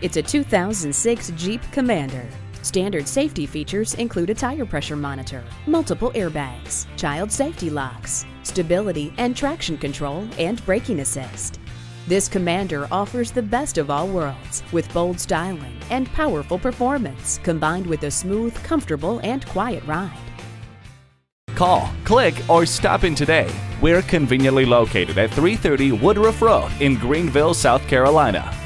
It's a 2006 Jeep Commander. Standard safety features include a tire pressure monitor, multiple airbags, child safety locks, stability and traction control, and braking assist. This Commander offers the best of all worlds with bold styling and powerful performance combined with a smooth, comfortable, and quiet ride. Call, click, or stop in today. We're conveniently located at 330 Woodruff Road in Greenville, South Carolina.